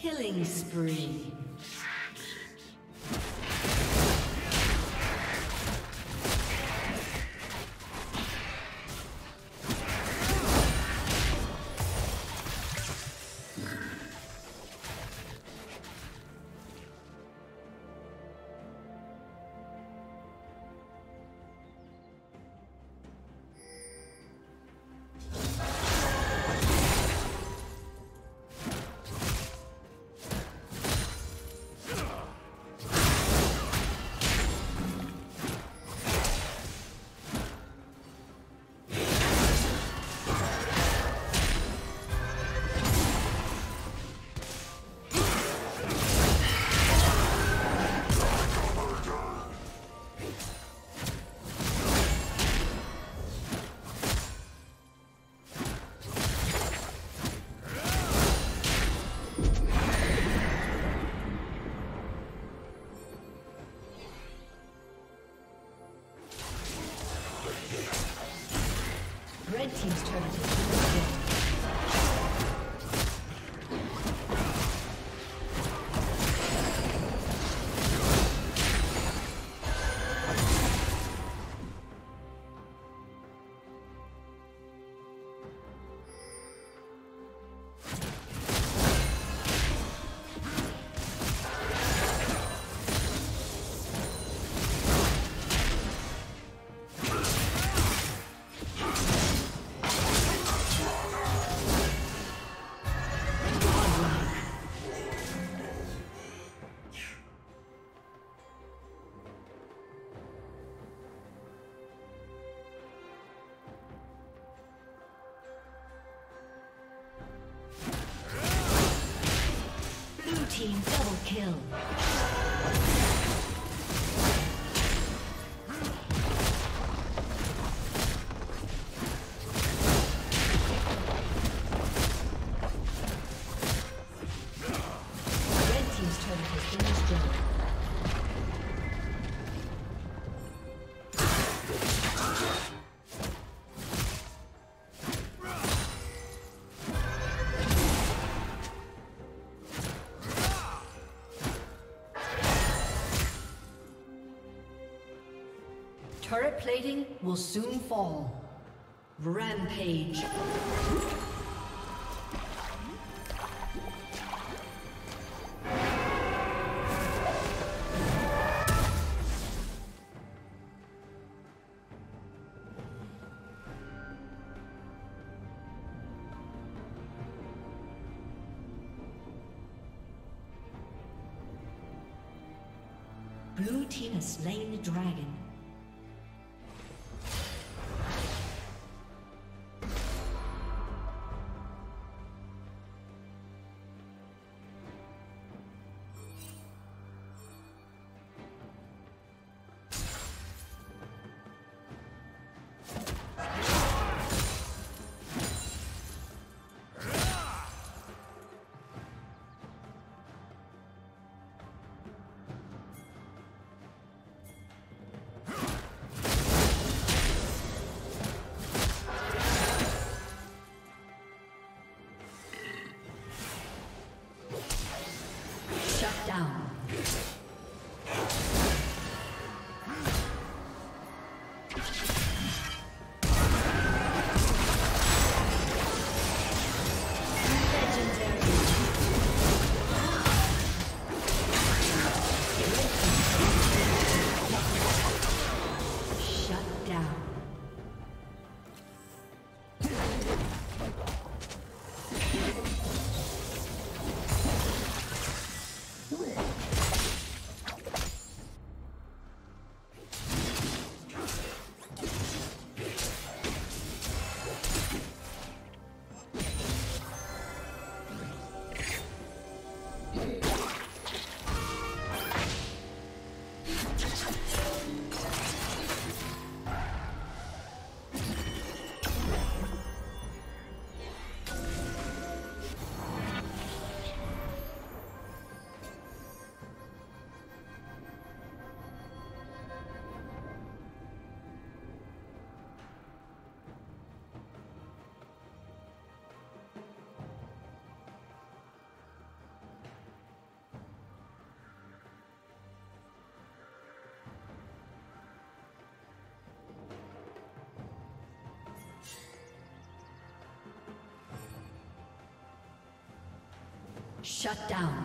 Killing spree. Kill. Turret plating will soon fall. Rampage. Blue team has slain the dragon. Shut down.